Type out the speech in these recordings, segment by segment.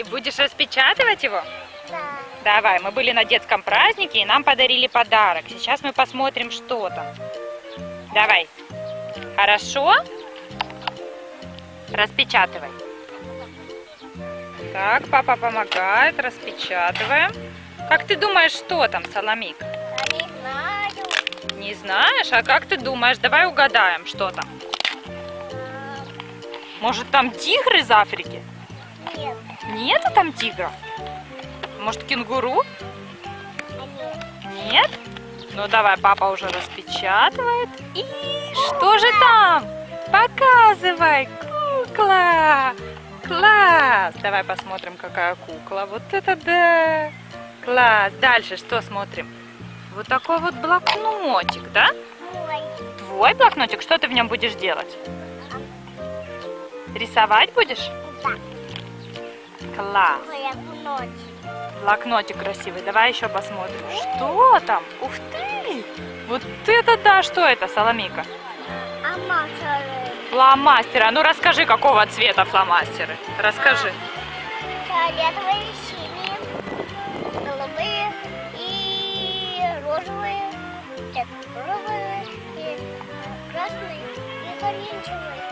И будешь распечатывать его? Да. Давай, мы были на детском празднике, и нам подарили подарок. Сейчас мы посмотрим, что там. Давай. Хорошо? Распечатывай. Так, папа помогает, распечатываем. Как ты думаешь, что там, Соломик? Я не знаю. Не знаешь? А как ты думаешь? Давай угадаем, что там. А, Может, там тигр из Африки? Нет. Нету там тигра? Может, кенгуру? Нет. Ну давай, папа уже распечатывает. И что же там? Показывай, кукла! Класс! Давай посмотрим, какая кукла. Вот это да! Класс! Дальше что смотрим? Вот такой вот блокнотик, да? Ой. Твой блокнотик, что ты в нем будешь делать? Рисовать будешь? Да. Класс! Блокнотик красивый. Давай еще посмотрим. Что там? Ух ты! Вот это да! Что это? А мастеры. Фломастеры. А ну расскажи, какого цвета фломастеры? Расскажи. Фиолетовые, синие, голубые и розовые. Нет, розовые и красные и коричневые.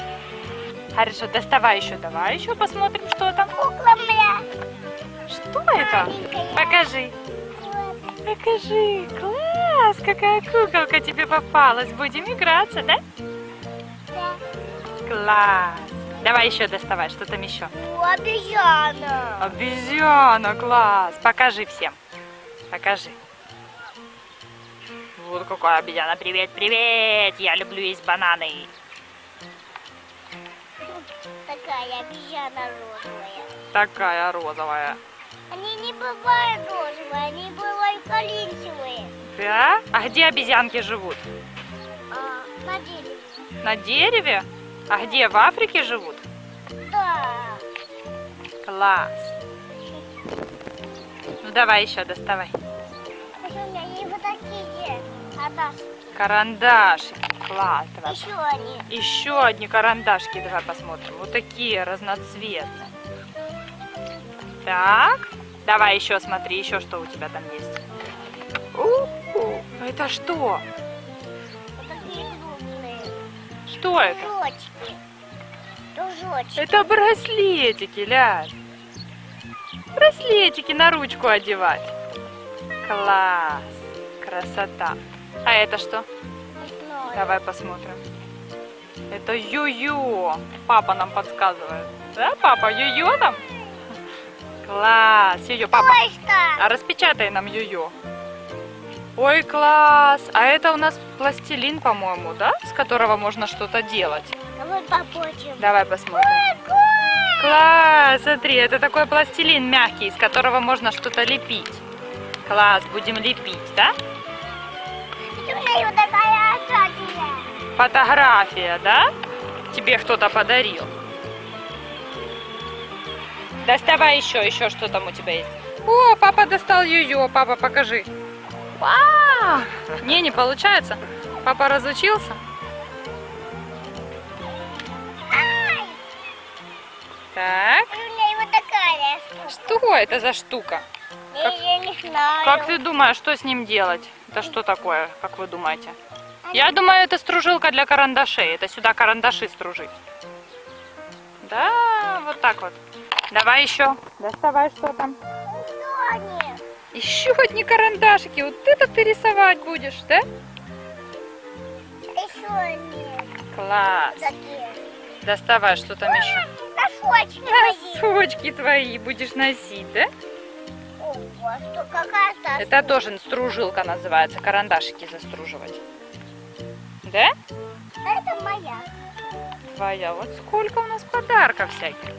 Хорошо, доставай еще. Давай еще посмотрим, что там. Кукла моя. Что это? Покажи. Покажи. Класс! Какая куколка тебе попалась. Будем играться, да? Да. Класс! Давай еще доставай, что там еще? Обезьяна. Обезьяна, класс! Покажи всем. Покажи. Вот какая обезьяна. Привет, привет! Я люблю есть бананы. Такая обезьяна розовая. Такая розовая. Они не бывают розовые, они бывают коричневые. Да? А где обезьянки живут? А, на дереве. На дереве? А где? В Африке живут? Да. Класс. Ну давай еще доставай. Карандашики. Класс. Давай. еще они. Еще одни карандашки давай посмотрим. Вот такие разноцветные. Так. Давай еще смотри, еще что у тебя там есть. У-у, это что? Вот такие крупные. Что это? Кружочки. Кружочки. Это браслетики, Ляж. Браслетики на ручку одевать. Класс. Красота. А это что? Давай посмотрим. Это йо-йо. Папа нам подсказывает. Да, папа, йо-йо там? Класс. Йо-йо, папа. Ой, что? А распечатай нам йо-йо. Ой, класс. А это у нас пластилин, по-моему, да? С которого можно что-то делать. Давай попотим. Давай посмотрим. Класс, смотри, это такой пластилин мягкий, из которого можно что-то лепить. Класс, будем лепить, да? Такая осадная. Фотография, да? Тебе кто-то подарил. Доставай еще, еще что там у тебя есть. О, папа достал ее, папа, покажи. Вау! Не, не получается. Папа разучился. Так, что это за штука? Знаю. Как ты думаешь, что с ним делать? Это что такое, как вы думаете? Я думаю, это стружилка для карандашей. Это сюда карандаши стружить. Да, вот так вот. Давай еще. Доставай, что там. Еще одни карандашики. Вот это ты рисовать будешь, да? Еще они. Класс. Такие. Доставай, что там еще. Носочки. Носочки твои будешь носить, да? Ого, что какая-то. Это тоже стружилка называется. Карандашики заструживать. Да? Это моя. Твоя. Вот сколько у нас подарков всяких.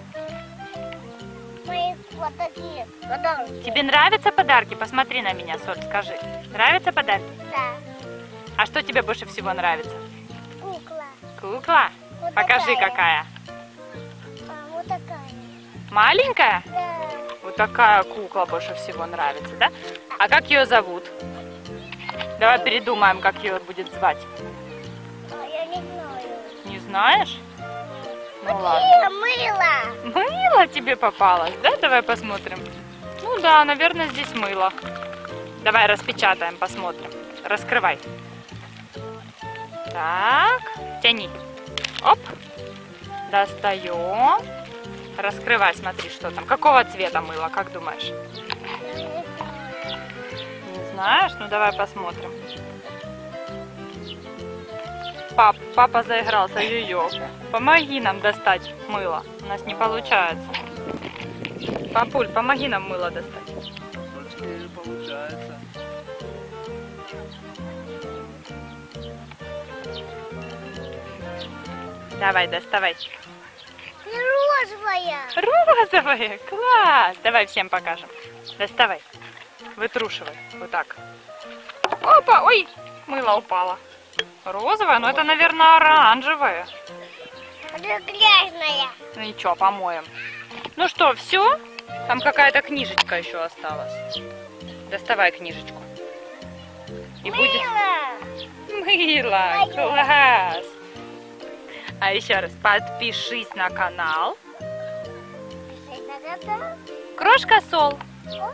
Мои вот такие. Подарки. Тебе нравятся подарки? Посмотри на меня, Соль, скажи. Нравятся подарки? Да. А что тебе больше всего нравится? Кукла. Кукла? Вот Покажи, такая. какая. А, вот такая. Маленькая? Да. Вот такая кукла больше всего нравится, да? А как ее зовут? Давай передумаем, как ее будет звать. Знаешь? Ну ладно. Мыло. Мыло тебе попалось, да? Давай посмотрим. Ну да, наверное, здесь мыло. Давай распечатаем, посмотрим. Раскрывай. Так, тяни. Оп. Достаем. Раскрывай, смотри, что там. Какого цвета мыло, как думаешь? Не знаешь? Ну давай посмотрим. Пап, папа заигрался, ё Помоги нам достать мыло. У нас не получается. Папуль, помоги нам мыло достать. Получается. Давай, доставай. Розовая. Розовые, класс! Давай всем покажем. Доставай. Вытрушивай. Вот так. Опа, ой, мыло упало. Розовое, но это, наверное, оранжевое. Это грязная. Ну ничего, помоем. Ну что, все? Там какая-то книжечка еще осталась. Доставай книжечку. И будет Мыло. мыло. Моё. Класс. А еще раз подпишись на канал. Крошка Сол. хорошо.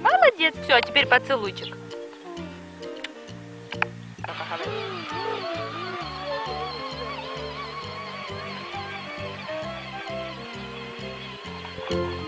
Молодец. Все, а теперь поцелуйчик. Папа говорит. Мыло.